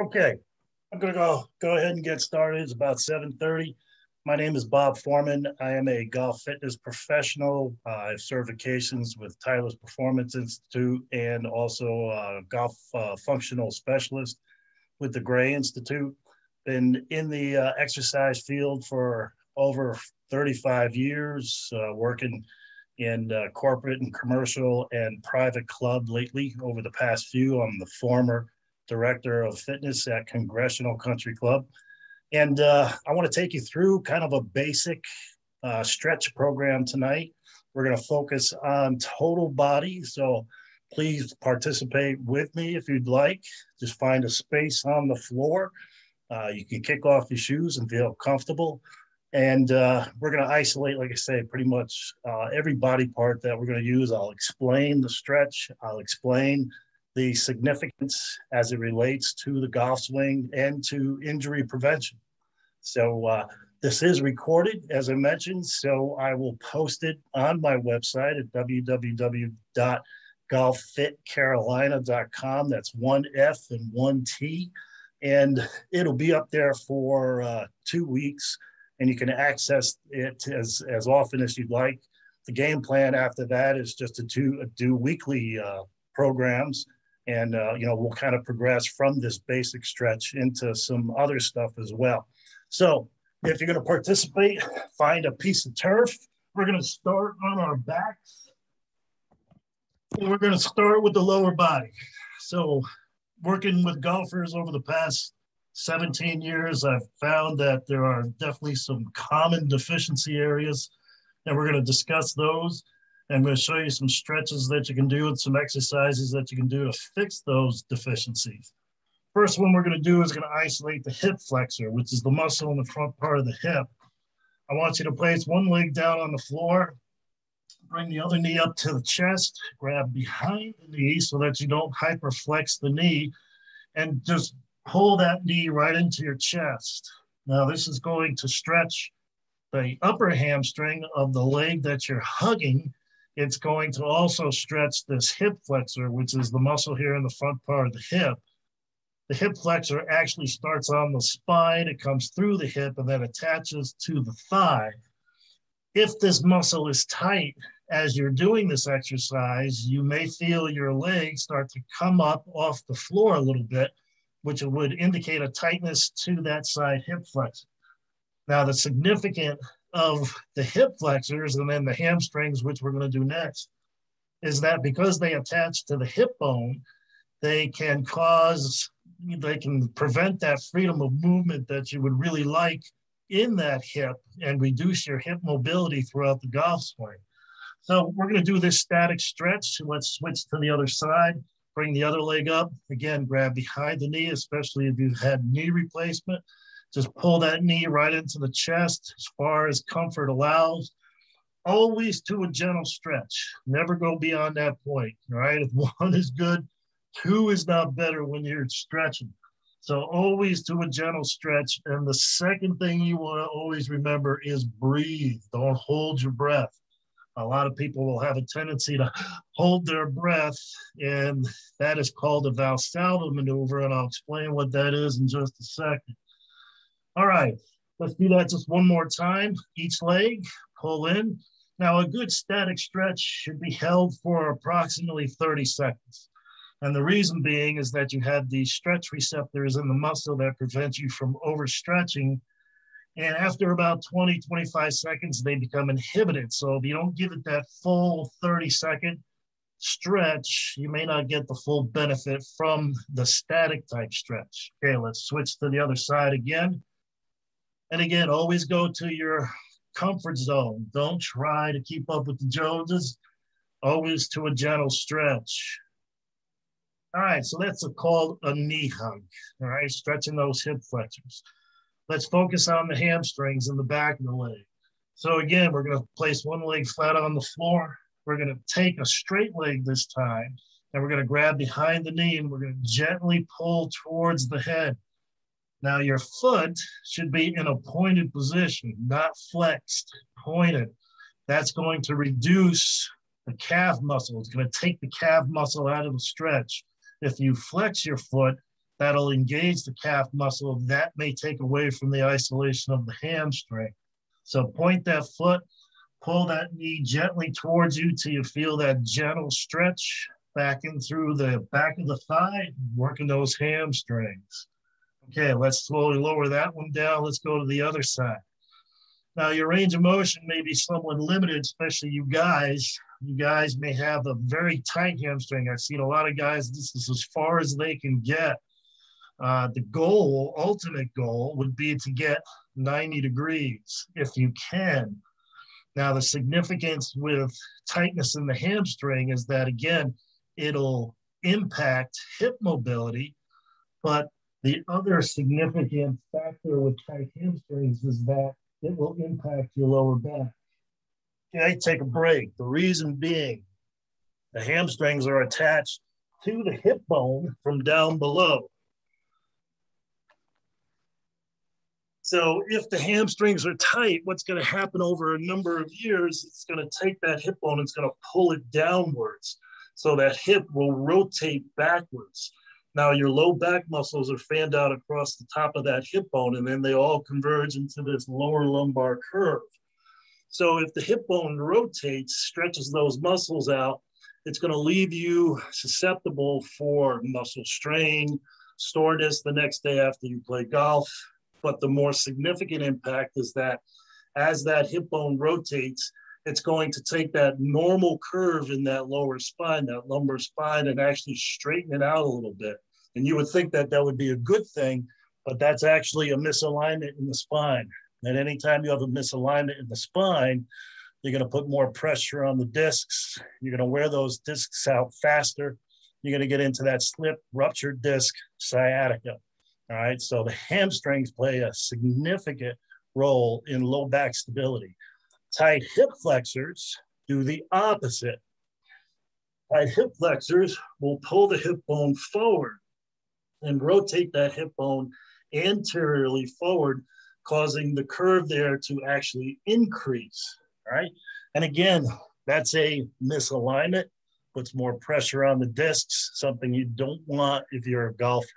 Okay, I'm gonna go go ahead and get started. It's about 7:30. My name is Bob Forman. I am a golf fitness professional. Uh, I have certifications with Titleist Performance Institute and also a golf uh, functional specialist with the Gray Institute. Been in the uh, exercise field for over 35 years, uh, working in uh, corporate and commercial and private club lately over the past few. I'm the former director of fitness at Congressional Country Club. And uh, I want to take you through kind of a basic uh, stretch program tonight. We're going to focus on total body. So please participate with me if you'd like. Just find a space on the floor. Uh, you can kick off your shoes and feel comfortable. And uh, we're going to isolate, like I say, pretty much uh, every body part that we're going to use. I'll explain the stretch. I'll explain the significance as it relates to the golf swing and to injury prevention. So uh, this is recorded, as I mentioned, so I will post it on my website at www.golfitcarolina.com. That's one F and one T. And it'll be up there for uh, two weeks, and you can access it as, as often as you'd like. The game plan after that is just to do, do weekly uh, programs and uh, you know we'll kind of progress from this basic stretch into some other stuff as well. So if you're going to participate find a piece of turf. We're going to start on our backs. And we're going to start with the lower body. So working with golfers over the past 17 years i've found that there are definitely some common deficiency areas and we're going to discuss those I'm going to show you some stretches that you can do and some exercises that you can do to fix those deficiencies. First one we're going to do is going to isolate the hip flexor, which is the muscle in the front part of the hip. I want you to place one leg down on the floor, bring the other knee up to the chest, grab behind the knee so that you don't hyperflex the knee, and just pull that knee right into your chest. Now this is going to stretch the upper hamstring of the leg that you're hugging it's going to also stretch this hip flexor, which is the muscle here in the front part of the hip. The hip flexor actually starts on the spine, it comes through the hip and then attaches to the thigh. If this muscle is tight as you're doing this exercise, you may feel your legs start to come up off the floor a little bit, which would indicate a tightness to that side hip flexor. Now, the significant of the hip flexors and then the hamstrings, which we're going to do next, is that because they attach to the hip bone, they can cause, they can prevent that freedom of movement that you would really like in that hip and reduce your hip mobility throughout the golf swing. So we're going to do this static stretch. Let's switch to the other side. Bring the other leg up. Again, grab behind the knee, especially if you've had knee replacement. Just pull that knee right into the chest as far as comfort allows. Always to a gentle stretch. Never go beyond that point. right? If one is good, two is not better when you're stretching. So always to a gentle stretch. And the second thing you want to always remember is breathe. Don't hold your breath. A lot of people will have a tendency to hold their breath, and that is called a Valsalva maneuver. And I'll explain what that is in just a second. All right, let's do that just one more time. Each leg, pull in. Now, a good static stretch should be held for approximately 30 seconds. And the reason being is that you have these stretch receptors in the muscle that prevent you from overstretching. And after about 20, 25 seconds, they become inhibited. So if you don't give it that full 30 second stretch, you may not get the full benefit from the static type stretch. Okay, let's switch to the other side again. And again, always go to your comfort zone. Don't try to keep up with the Joneses. Always to a gentle stretch. All right, so that's a, called a knee hug. All right, stretching those hip flexors. Let's focus on the hamstrings in the back of the leg. So again, we're gonna place one leg flat on the floor. We're gonna take a straight leg this time, and we're gonna grab behind the knee and we're gonna gently pull towards the head. Now your foot should be in a pointed position, not flexed, pointed. That's going to reduce the calf muscle. It's going to take the calf muscle out of the stretch. If you flex your foot, that'll engage the calf muscle. That may take away from the isolation of the hamstring. So point that foot, pull that knee gently towards you till you feel that gentle stretch back in through the back of the thigh, working those hamstrings. Okay, let's slowly lower that one down. Let's go to the other side. Now, your range of motion may be somewhat limited, especially you guys. You guys may have a very tight hamstring. I've seen a lot of guys, this is as far as they can get. Uh, the goal, ultimate goal, would be to get 90 degrees if you can. Now, the significance with tightness in the hamstring is that, again, it'll impact hip mobility, but the other significant factor with tight hamstrings is that it will impact your lower back. Okay, take a break. The reason being the hamstrings are attached to the hip bone from down below. So if the hamstrings are tight, what's going to happen over a number of years, it's going to take that hip bone, it's going to pull it downwards. So that hip will rotate backwards. Now your low back muscles are fanned out across the top of that hip bone, and then they all converge into this lower lumbar curve. So if the hip bone rotates, stretches those muscles out, it's going to leave you susceptible for muscle strain, soreness the next day after you play golf. But the more significant impact is that as that hip bone rotates, it's going to take that normal curve in that lower spine, that lumbar spine, and actually straighten it out a little bit. And you would think that that would be a good thing, but that's actually a misalignment in the spine. And anytime you have a misalignment in the spine, you're going to put more pressure on the discs. You're going to wear those discs out faster. You're going to get into that slip, ruptured disc, sciatica. All right. So the hamstrings play a significant role in low back stability. Tight hip flexors do the opposite. Tight hip flexors will pull the hip bone forward and rotate that hip bone anteriorly forward, causing the curve there to actually increase. Right. And again, that's a misalignment, puts more pressure on the discs, something you don't want if you're a golfer.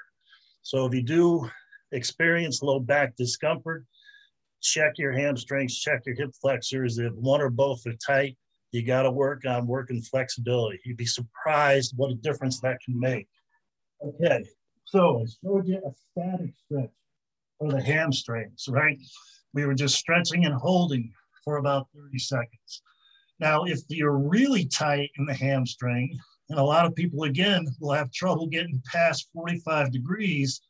So if you do experience low back discomfort, check your hamstrings, check your hip flexors. If one or both are tight, you got to work on working flexibility. You'd be surprised what a difference that can make. Okay, so I showed you a static stretch for the hamstrings, right? We were just stretching and holding for about 30 seconds. Now, if you're really tight in the hamstring, and a lot of people, again, will have trouble getting past 45 degrees,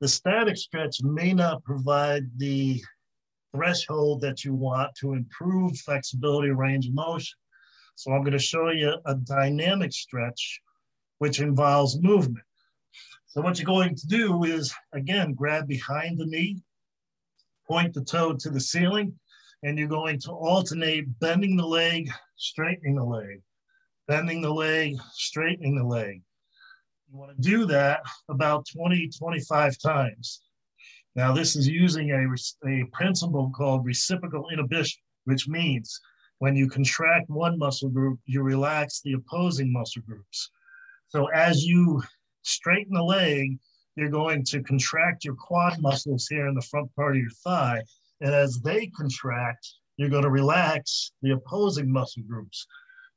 the static stretch may not provide the threshold that you want to improve flexibility range of motion. So I'm going to show you a dynamic stretch, which involves movement. So what you're going to do is, again, grab behind the knee, point the toe to the ceiling, and you're going to alternate bending the leg, straightening the leg, bending the leg, straightening the leg. You want to do that about 20, 25 times. Now, this is using a, a principle called reciprocal inhibition, which means when you contract one muscle group, you relax the opposing muscle groups. So as you straighten the leg, you're going to contract your quad muscles here in the front part of your thigh. And as they contract, you're going to relax the opposing muscle groups.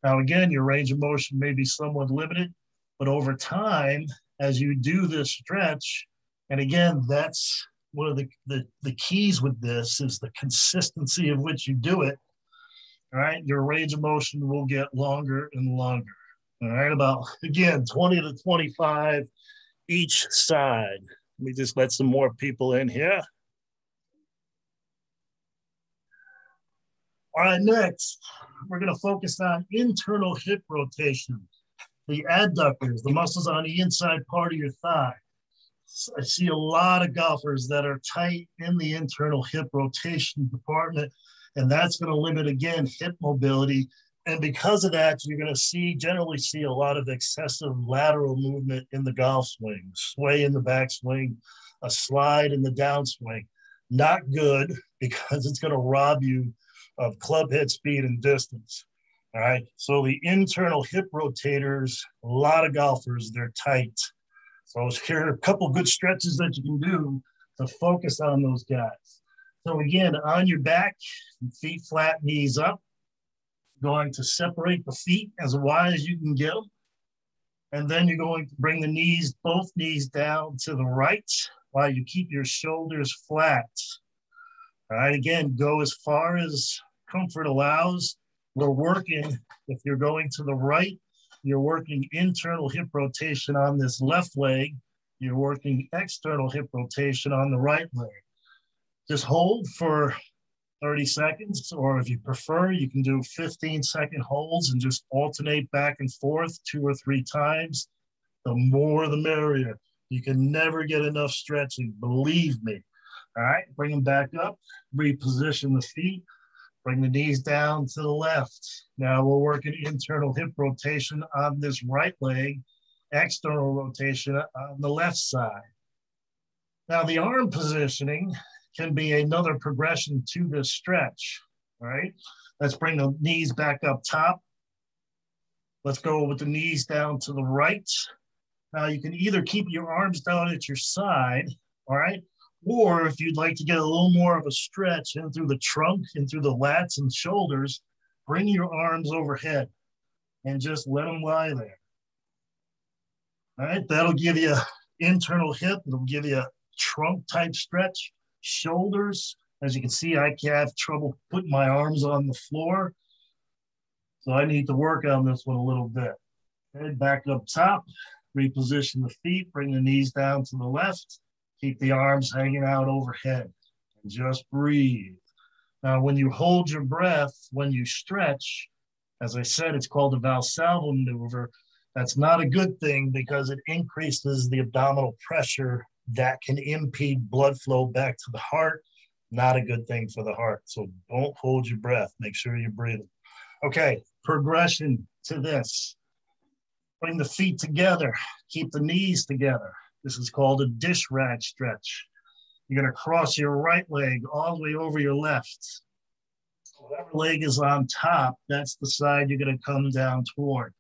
Now, again, your range of motion may be somewhat limited, but over time, as you do this stretch, and again, that's one of the, the, the keys with this is the consistency of which you do it. All right, your range of motion will get longer and longer. All right, about again 20 to 25 each side. Let me just let some more people in here. All right, next, we're going to focus on internal hip rotation, the adductors, the muscles on the inside part of your thigh. I see a lot of golfers that are tight in the internal hip rotation department, and that's going to limit again hip mobility. And because of that, you're going to see generally see a lot of excessive lateral movement in the golf swing, sway in the backswing, a slide in the downswing. Not good because it's going to rob you of club head speed and distance. All right. So the internal hip rotators, a lot of golfers, they're tight. So here are a couple good stretches that you can do to focus on those guys. So again, on your back, feet flat, knees up. Going to separate the feet as wide as you can get them. And then you're going to bring the knees, both knees down to the right while you keep your shoulders flat. All right, again, go as far as comfort allows. We're working, if you're going to the right, you're working internal hip rotation on this left leg. You're working external hip rotation on the right leg. Just hold for 30 seconds, or if you prefer, you can do 15 second holds and just alternate back and forth two or three times. The more the merrier. You can never get enough stretching, believe me. All right, bring them back up, reposition the feet, bring the knees down to the left. Now we're working internal hip rotation on this right leg, external rotation on the left side. Now the arm positioning can be another progression to this stretch, all right? Let's bring the knees back up top. Let's go with the knees down to the right. Now you can either keep your arms down at your side, all right? Or if you'd like to get a little more of a stretch in through the trunk and through the lats and shoulders, bring your arms overhead and just let them lie there. All right, that'll give you internal hip. It'll give you a trunk type stretch shoulders. As you can see, I have trouble putting my arms on the floor. So I need to work on this one a little bit. Head back up top, reposition the feet, bring the knees down to the left, keep the arms hanging out overhead, and just breathe. Now, when you hold your breath, when you stretch, as I said, it's called the Valsalva maneuver. That's not a good thing because it increases the abdominal pressure that can impede blood flow back to the heart. Not a good thing for the heart. So don't hold your breath. Make sure you're breathing. Okay, progression to this. Bring the feet together, keep the knees together. This is called a dish rag stretch. You're gonna cross your right leg all the way over your left. Whatever leg is on top, that's the side you're gonna come down toward.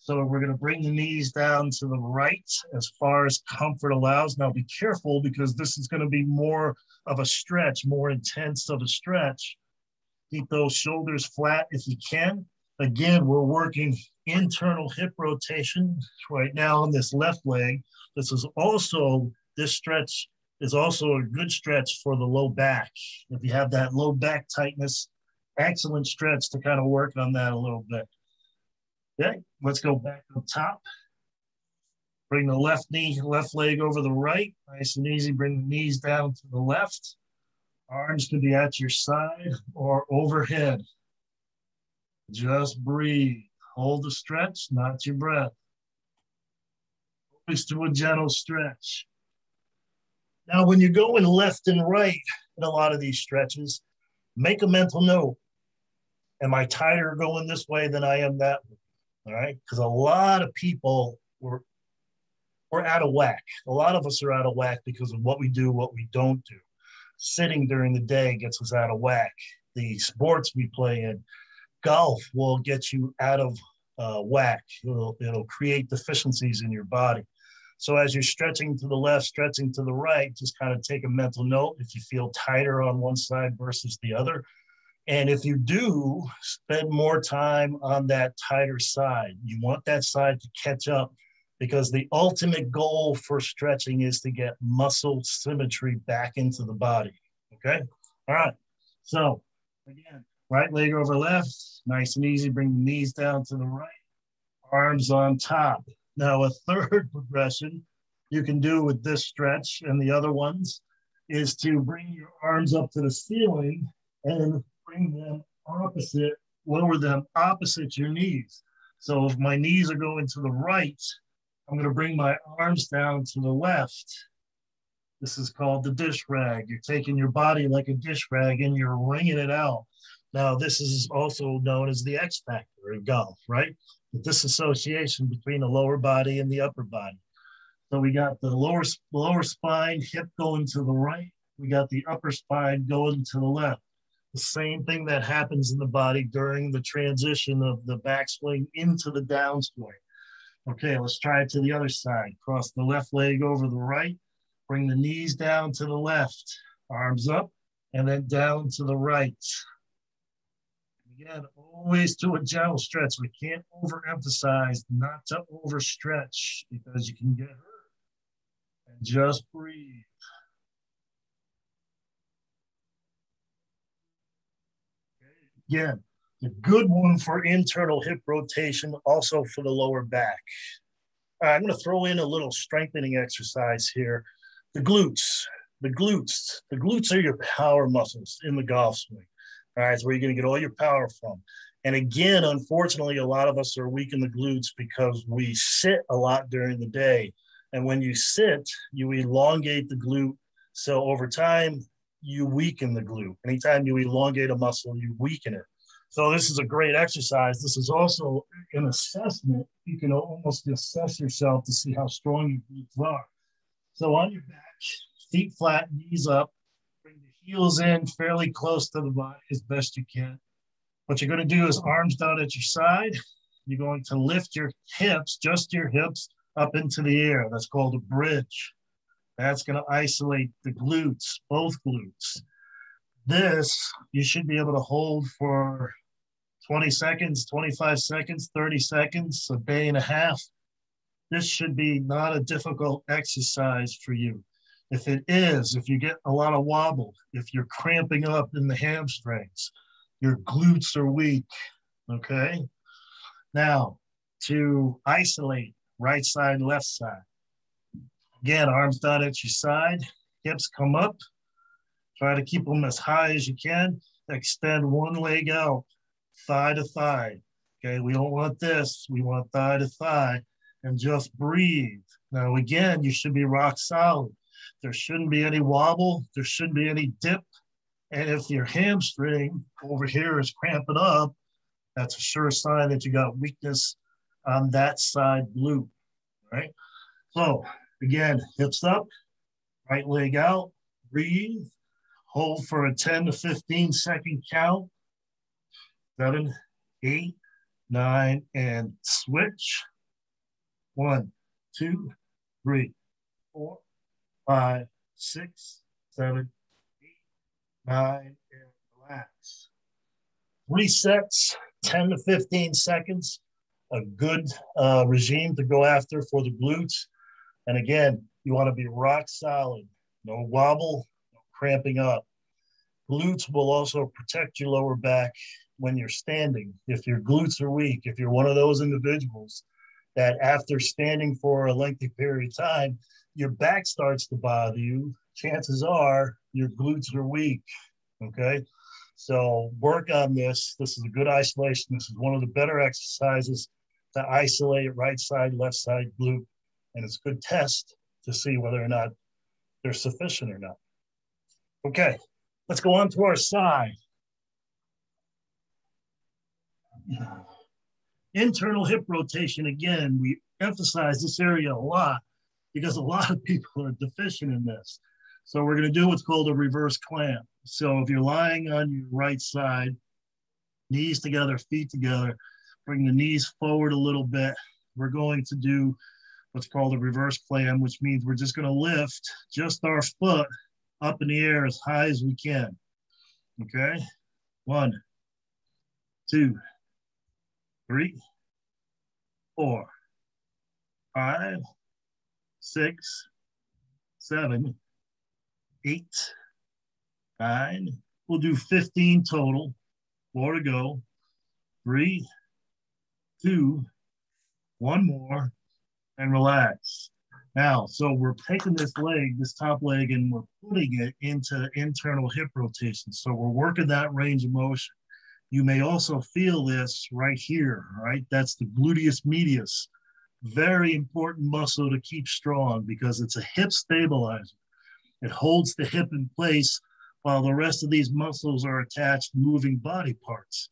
So we're to bring the knees down to the right as far as comfort allows. Now be careful because this is to be more of a stretch, more intense of a stretch. Keep those shoulders flat if you can. Again, we're working internal hip rotation right now on this left leg. This is also, this stretch is also a good stretch for the low back. If you have that low back tightness, excellent stretch to kind of work on that a little bit. Okay, let's go back up top. Bring the left knee, left leg over the right. Nice and easy. Bring the knees down to the left. Arms can be at your side or overhead. Just breathe. Hold the stretch, not your breath. Focus to a gentle stretch. Now, when you're going left and right in a lot of these stretches, make a mental note. Am I tighter going this way than I am that way? all right? Because a lot of people were we're out of whack. A lot of us are out of whack because of what we do, what we don't do. Sitting during the day gets us out of whack. The sports we play in, golf will get you out of uh, whack. It'll, it'll create deficiencies in your body. So as you're stretching to the left, stretching to the right, just kind of take a mental note. If you feel tighter on one side versus the other, and if you do spend more time on that tighter side, you want that side to catch up because the ultimate goal for stretching is to get muscle symmetry back into the body. Okay. All right. So again, right leg over left, nice and easy. Bring the knees down to the right, arms on top. Now, a third progression you can do with this stretch and the other ones is to bring your arms up to the ceiling and bring them opposite, lower them opposite your knees. So if my knees are going to the right, I'm going to bring my arms down to the left. This is called the dish rag. You're taking your body like a dish rag and you're wringing it out. Now, this is also known as the X factor in golf, right? The disassociation between the lower body and the upper body. So we got the lower lower spine, hip going to the right. We got the upper spine going to the left the same thing that happens in the body during the transition of the backswing into the downswing. Okay, let's try it to the other side. Cross the left leg over the right. Bring the knees down to the left. Arms up and then down to the right. Again, always do a gentle stretch. We can't overemphasize not to overstretch because you can get hurt. And just breathe. Again, a good one for internal hip rotation, also for the lower back. I'm going to throw in a little strengthening exercise here. The glutes, the glutes, the glutes are your power muscles in the golf swing. All right, it's where you're going to get all your power from. And again, unfortunately, a lot of us are weak in the glutes because we sit a lot during the day. And when you sit, you elongate the glute. So over time, you weaken the glute. Anytime you elongate a muscle, you weaken it. So this is a great exercise. This is also an assessment. You can almost assess yourself to see how strong your glutes are. So on your back, feet flat, knees up, heels in fairly close to the body as best you can. What you're going to do is arms down at your side. You're going to lift your hips, just your hips, up into the air. That's called a bridge. That's going to isolate the glutes, both glutes. This you should be able to hold for 20 seconds, 25 seconds, 30 seconds, a day and a half. This should be not a difficult exercise for you. If it is, if you get a lot of wobble, if you're cramping up in the hamstrings, your glutes are weak, okay? Now, to isolate right side, left side. Again, arms down at your side, hips come up. Try to keep them as high as you can. Extend one leg out thigh to thigh. Okay, we don't want this. We want thigh to thigh and just breathe. Now, again, you should be rock solid. There shouldn't be any wobble. There shouldn't be any dip. And if your hamstring over here is cramping up, that's a sure sign that you got weakness on that side glute, right? So again, hips up, right leg out, breathe, hold for a 10 to 15 second count seven, eight, nine, and switch. One, two, three, four, five, six, seven, eight, nine, and relax. Three sets, 10 to 15 seconds, a good uh, regime to go after for the glutes. And again, you want to be rock solid, no wobble, no cramping up. Glutes will also protect your lower back when you're standing. If your glutes are weak, if you're one of those individuals that after standing for a lengthy period of time, your back starts to bother you, chances are your glutes are weak. Okay. So work on this. This is a good isolation. This is one of the better exercises to isolate right side, left side glute. And it's a good test to see whether or not they're sufficient or not. Okay, let's go on to our side. Internal hip rotation, again, we emphasize this area a lot because a lot of people are deficient in this. So we're going to do what's called a reverse clam. So if you're lying on your right side, knees together, feet together, bring the knees forward a little bit. We're going to do what's called a reverse clam, which means we're just going to lift just our foot up in the air as high as we can. Okay, one, two, three, four, five, six, seven, eight, nine. We'll do 15 total. Four to go. Three, two, one more, and relax. Now, so we're taking this leg, this top leg, and we're putting it into internal hip rotation. So we're working that range of motion. You may also feel this right here, right? That's the gluteus medius. Very important muscle to keep strong because it's a hip stabilizer. It holds the hip in place while the rest of these muscles are attached moving body parts.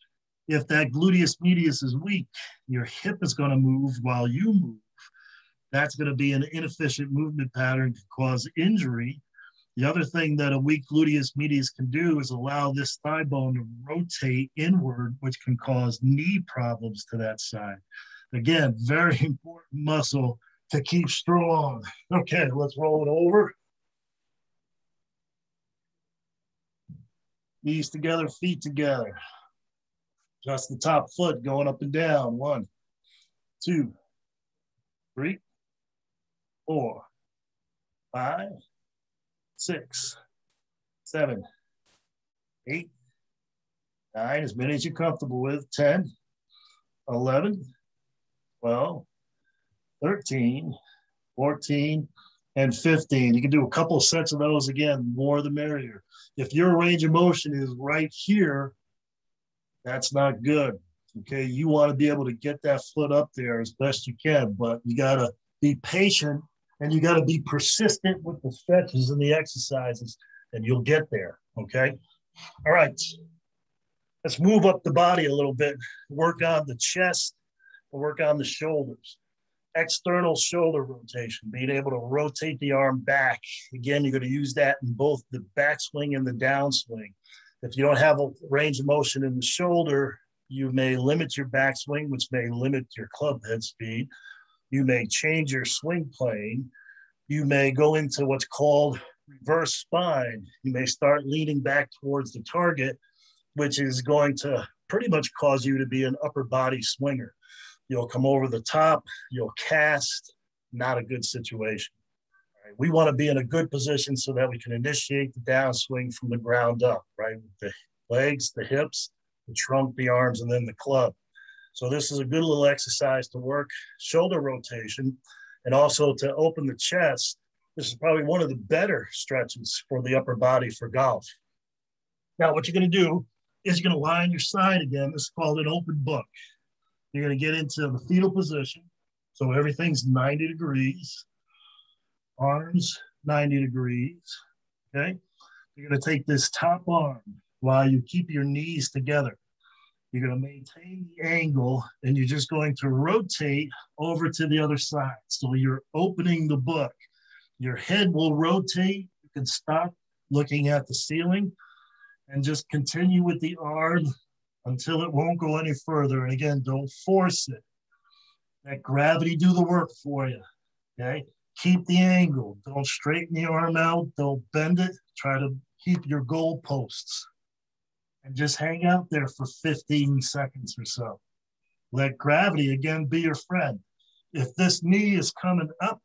If that gluteus medius is weak, your hip is going to move while you move. That's going to be an inefficient movement pattern to cause injury the other thing that a weak gluteus medius can do is allow this thigh bone to rotate inward, which can cause knee problems to that side. Again, very important muscle to keep strong. Okay, let's roll it over. Knees together, feet together. Just the top foot going up and down. One, two, three, four, five, six, seven, eight, nine, as many as you're comfortable with, 10, 11, 12, 13, 14, and 15. You can do a couple sets of those again, more the merrier. If your range of motion is right here, that's not good. Okay, you want to be able to get that foot up there as best you can, but you got to be patient and you got to be persistent with the stretches and the exercises, and you'll get there. Okay, all right. Let's move up the body a little bit, work on the chest, work on the shoulders external shoulder rotation, being able to rotate the arm back. Again, you're going to use that in both the backswing and the downswing. If you don't have a range of motion in the shoulder, you may limit your backswing, which may limit your club head speed. You may change your swing plane. You may go into what's called reverse spine. You may start leaning back towards the target, which is going to pretty much cause you to be an upper body swinger. You'll come over the top, you'll cast, not a good situation. Right? We want to be in a good position so that we can initiate the downswing from the ground up, right? The legs, the hips, the trunk, the arms, and then the club. So this is a good little exercise to work shoulder rotation and also to open the chest. This is probably one of the better stretches for the upper body for golf. Now, what you're going to do is you're going to lie on your side again. This is called an open book. You're going to get into the fetal position. So everything's 90 degrees, arms 90 degrees. Okay. You're going to take this top arm while you keep your knees together. You're going to maintain the angle and you're just going to rotate over to the other side. So you're opening the book. Your head will rotate. You can stop looking at the ceiling and just continue with the arm until it won't go any further. And again, don't force it. Let gravity do the work for you. Okay. Keep the angle. Don't straighten the arm out. Don't bend it. Try to keep your goal posts and just hang out there for 15 seconds or so. Let gravity again be your friend. If this knee is coming up,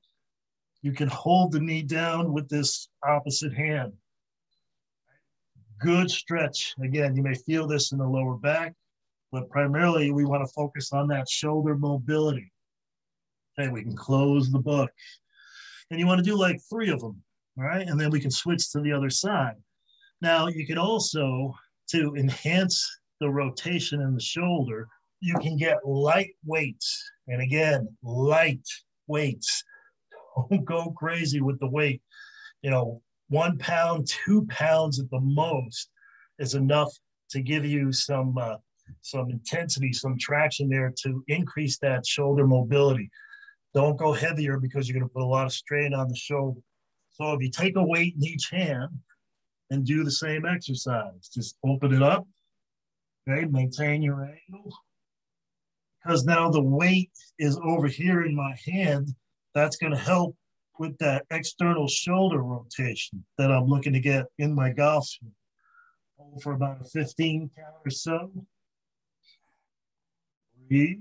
you can hold the knee down with this opposite hand good stretch. Again, you may feel this in the lower back, but primarily we want to focus on that shoulder mobility. Okay, we can close the book. And you want to do like three of them, right? And then we can switch to the other side. Now, you can also, to enhance the rotation in the shoulder, you can get light weights. And again, light weights. Don't go crazy with the weight. You know, one pound, two pounds at the most is enough to give you some uh, some intensity, some traction there to increase that shoulder mobility. Don't go heavier because you're going to put a lot of strain on the shoulder. So if you take a weight in each hand and do the same exercise, just open it up, okay, maintain your angle. Because now the weight is over here in my hand, that's going to help with that external shoulder rotation that I'm looking to get in my golf swing. Hold for about a 15 count or so. Breathe.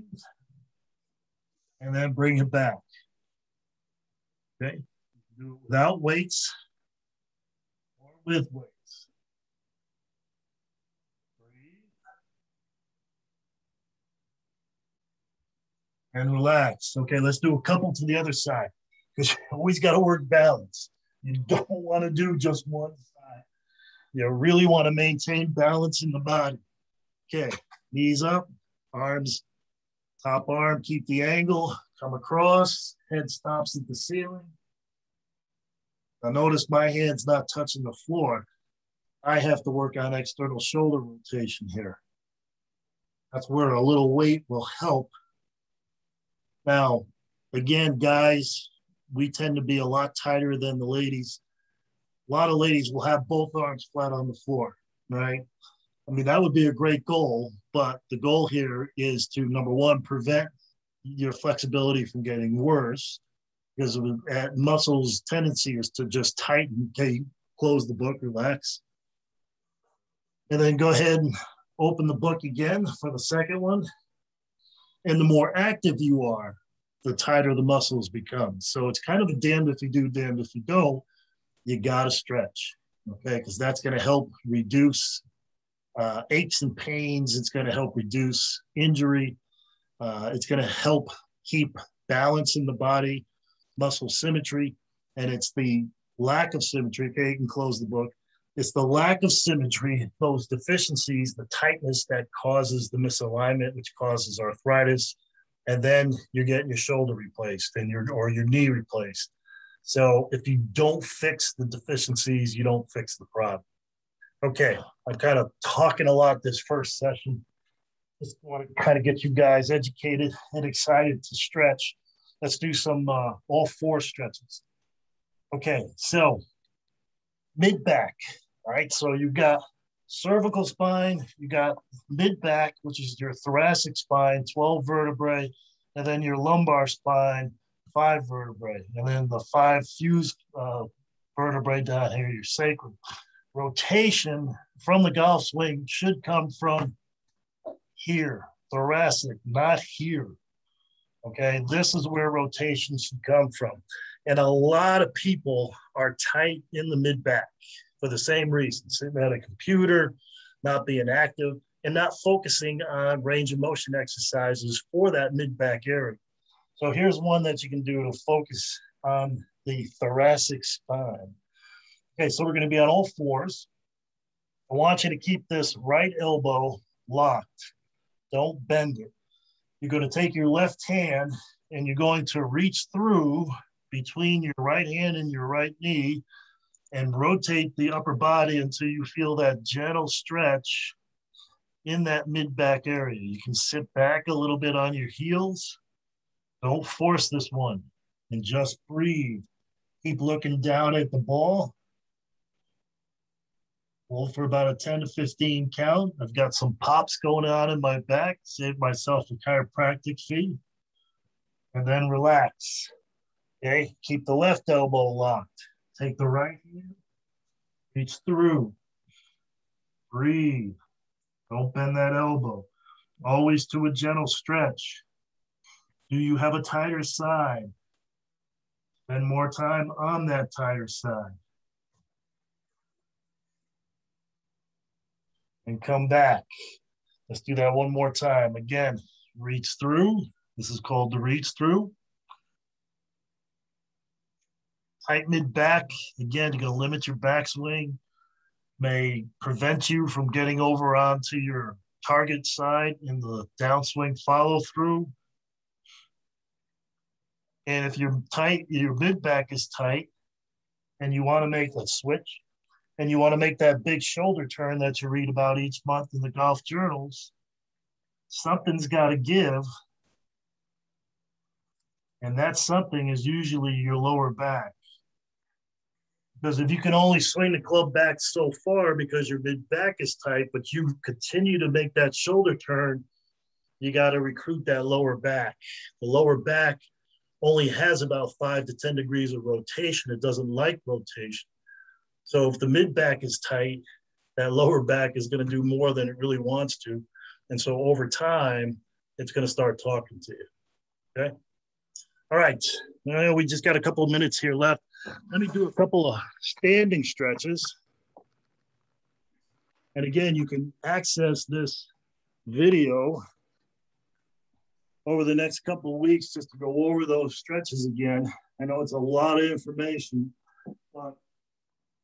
And then bring it back. Okay. Do it without weights or with weights. Breathe. And relax. Okay, let's do a couple to the other side because you always got to work balance. You don't want to do just one side. You really want to maintain balance in the body. Okay, knees up, arms, top arm, keep the angle, come across, head stops at the ceiling. Now notice my hand's not touching the floor. I have to work on external shoulder rotation here. That's where a little weight will help. Now, again, guys, we tend to be a lot tighter than the ladies. A lot of ladies will have both arms flat on the floor, right? I mean, that would be a great goal, but the goal here is to number one, prevent your flexibility from getting worse because at uh, muscles tendency is to just tighten. Okay, close the book, relax. And then go ahead and open the book again for the second one. And the more active you are, the tighter the muscles become. So it's kind of a damned if you do, damned if you don't. You got to stretch, okay? Because that's going to help reduce uh, aches and pains. It's going to help reduce injury. Uh, it's going to help keep balance in the body, muscle symmetry, and it's the lack of symmetry. Okay, you can close the book. It's the lack of symmetry, those deficiencies, the tightness that causes the misalignment, which causes arthritis, and then you're getting your shoulder replaced and your or your knee replaced. So if you don't fix the deficiencies, you don't fix the problem. Okay, I'm kind of talking a lot this first session. Just want to kind of get you guys educated and excited to stretch. Let's do some uh, all four stretches. Okay, so mid back. All right, so you've got cervical spine, you got mid back, which is your thoracic spine, 12 vertebrae, and then your lumbar spine, five vertebrae, and then the five fused uh, vertebrae down here, your sacrum. Rotation from the golf swing should come from here, thoracic, not here. Okay, this is where rotation should come from. And a lot of people are tight in the mid back for the same reason sitting at a computer, not being active, and not focusing on range of motion exercises for that mid back area. So here's one that you can do to focus on the thoracic spine. Okay, so we're going to be on all fours. I want you to keep this right elbow locked. Don't bend it. You're going to take your left hand and you're going to reach through between your right hand and your right knee and rotate the upper body until you feel that gentle stretch in that mid back area. You can sit back a little bit on your heels. Don't force this one and just breathe. Keep looking down at the ball. Hold for about a 10 to 15 count. I've got some pops going on in my back, save myself a chiropractic fee. And then relax. Okay, keep the left elbow locked. Take the right hand, reach through. Breathe. Don't bend that elbow. Always to a gentle stretch. Do you have a tighter side? Spend more time on that tighter side. And come back. Let's do that one more time. Again, reach through. This is called the reach through tight mid back. Again, you're going to limit your backswing, may prevent you from getting over onto your target side in the downswing follow through. And if you're tight, your mid back is tight, and you want to make a switch, and you want to make that big shoulder turn that you read about each month in the golf journals, something's got to give. And that something is usually your lower back. Because if you can only swing the club back so far because your mid back is tight, but you continue to make that shoulder turn, you got to recruit that lower back. The lower back only has about five to 10 degrees of rotation. It doesn't like rotation. So if the mid back is tight, that lower back is going to do more than it really wants to. And so over time, it's going to start talking to you. Okay. All right. We just got a couple of minutes here left. Let me do a couple of standing stretches. And again, you can access this video over the next couple of weeks just to go over those stretches again. I know it's a lot of information, but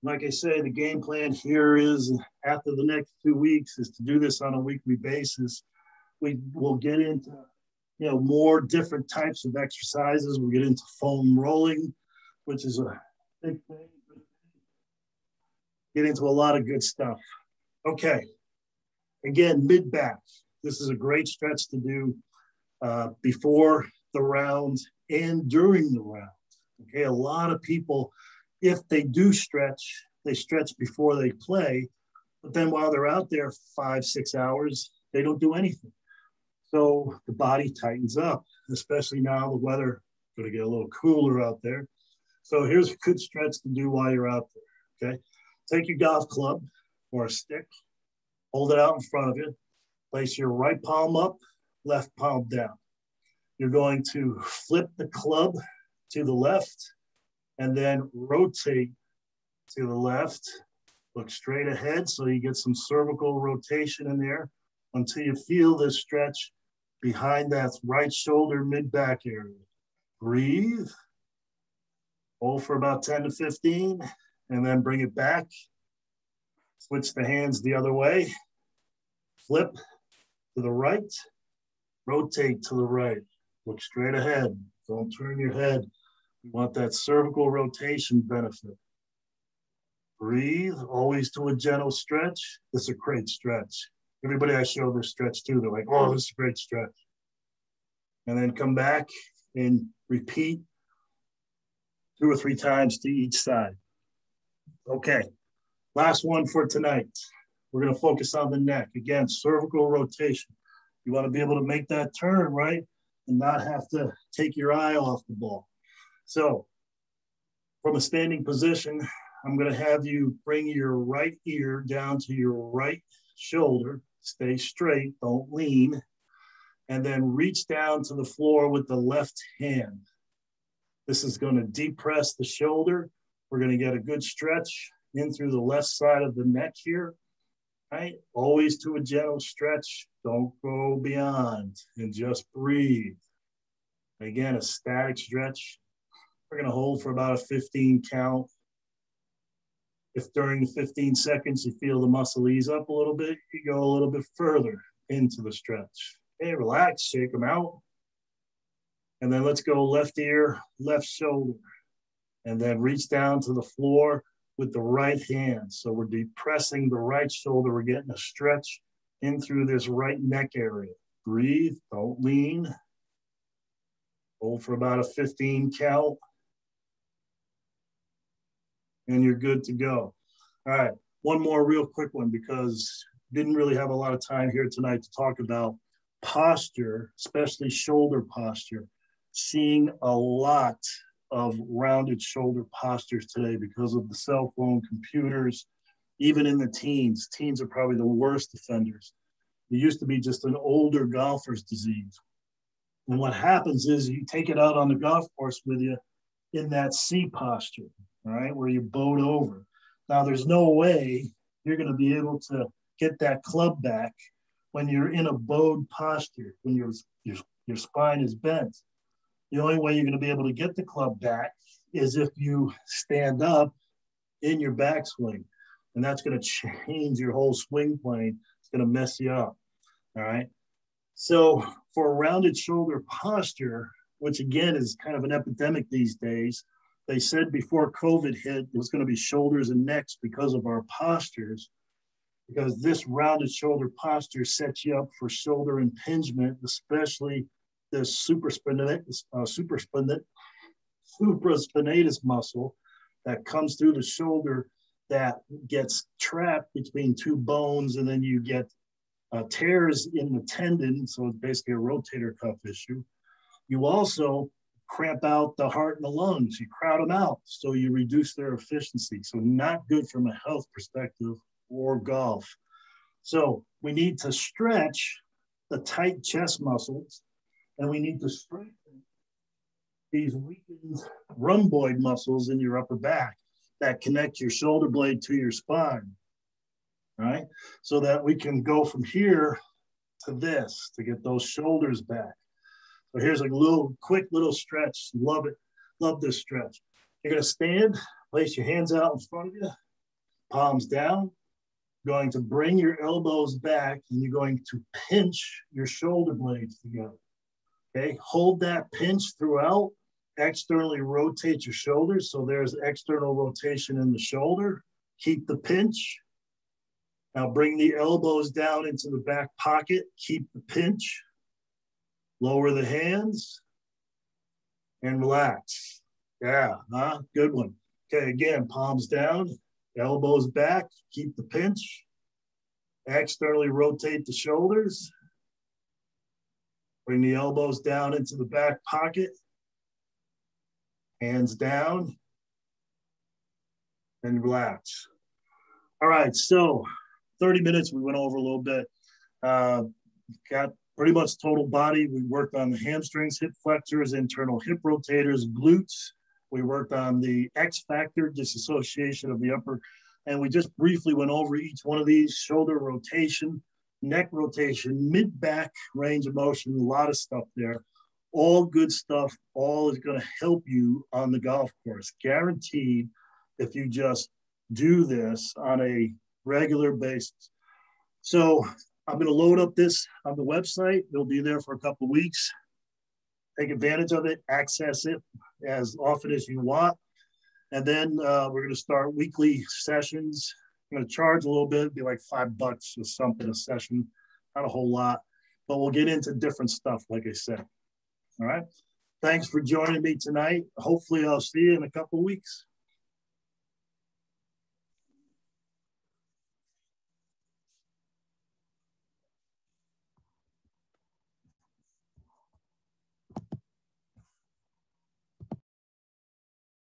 like I say, the game plan here is after the next two weeks is to do this on a weekly basis. We will get into you know more different types of exercises. We'll get into foam rolling which is a big thing. Get into a lot of good stuff. Okay. Again, mid back. This is a great stretch to do uh, before the round and during the round. Okay. A lot of people, if they do stretch, they stretch before they play. But then while they're out there five, six hours, they don't do anything. So the body tightens up. especially now the weather going to get a little cooler out there. So here's a good stretch to do while you're out there. Okay. Take your golf club or a stick, hold it out in front of you, place your right palm up, left palm down. You're going to flip the club to the left and then rotate to the left. Look straight ahead so you get some cervical rotation in there until you feel this stretch behind that right shoulder mid back area. Breathe. Hold for about 10 to 15 and then bring it back. Switch the hands the other way. Flip to the right. Rotate to the right. Look straight ahead. Don't turn your head. You want that cervical rotation benefit. Breathe, always to a gentle stretch. This is a great stretch. Everybody I show this stretch to, they're like, oh, this is a great stretch. And then come back and repeat two or three times to each side. Okay, last one for tonight. We're gonna focus on the neck. Again, cervical rotation. You wanna be able to make that turn, right? And not have to take your eye off the ball. So from a standing position, I'm gonna have you bring your right ear down to your right shoulder. Stay straight, don't lean and then reach down to the floor with the left hand. This is going to depress the shoulder. We're going to get a good stretch in through the left side of the neck here. Right? Always to a gentle stretch. Don't go beyond and just breathe. Again, a static stretch. We're going to hold for about a 15 count. If during the 15 seconds you feel the muscle ease up a little bit, you go a little bit further into the stretch. Hey, relax, shake them out. And then let's go left ear, left shoulder. And then reach down to the floor with the right hand. So we're depressing the right shoulder. We're getting a stretch in through this right neck area. Breathe, don't lean. Hold for about a 15 count. And you're good to go. All right, one more real quick one because didn't really have a lot of time here tonight to talk about posture, especially shoulder posture, seeing a lot of rounded shoulder postures today because of the cell phone, computers, even in the teens. Teens are probably the worst offenders. It used to be just an older golfer's disease. And what happens is you take it out on the golf course with you in that C posture, right, where you boat over. Now, there's no way you're going to be able to get that club back when you're in a bowed posture, when your, your, your spine is bent. The only way you're going to be able to get the club back is if you stand up in your backswing. And that's going to change your whole swing plane. It's going to mess you up. All right. So, for a rounded shoulder posture, which again is kind of an epidemic these days, they said before COVID hit, it was going to be shoulders and necks because of our postures because this rounded shoulder posture sets you up for shoulder impingement, especially the supraspinatus, uh, supraspinatus, supraspinatus muscle that comes through the shoulder that gets trapped between two bones, and then you get uh, tears in the tendon. So it's basically a rotator cuff issue. You also cramp out the heart and the lungs. You crowd them out, so you reduce their efficiency. So not good from a health perspective or golf. So we need to stretch the tight chest muscles and we need to strengthen these weakened rhomboid muscles in your upper back that connect your shoulder blade to your spine, right? So that we can go from here to this to get those shoulders back. So here's a little quick little stretch. Love it. Love this stretch. You're going to stand, place your hands out in front of you, palms down, You're going to bring your elbows back and you're going to pinch your shoulder blades together. Okay, hold that pinch throughout. Externally rotate your shoulders. So there's external rotation in the shoulder. Keep the pinch. Now bring the elbows down into the back pocket. Keep the pinch. Lower the hands and relax. Yeah, huh? Good one. Okay, again, palms down, Elbows back, keep the pinch. Externally rotate the shoulders. Bring the elbows down into the back pocket. Hands down. And relax. All right, so 30 minutes, we went over a little bit. Uh, got pretty much total body. We worked on the hamstrings, hip flexors, internal hip rotators, glutes. We worked on the X factor, disassociation of the upper, and we just briefly went over each one of these shoulder rotation, neck rotation, mid back range of motion, a lot of stuff there. All good stuff. All is going to help you on the golf course, guaranteed. If you just do this on a regular basis. So I'm going to load up this on the website. It'll be there for a couple of weeks. Take advantage of it, access it as often as you want. And then uh, we're going to start weekly sessions. I'm going to charge a little bit, be like five bucks or something a session, not a whole lot, but we'll get into different stuff, like I said. All right. Thanks for joining me tonight. Hopefully, I'll see you in a couple weeks.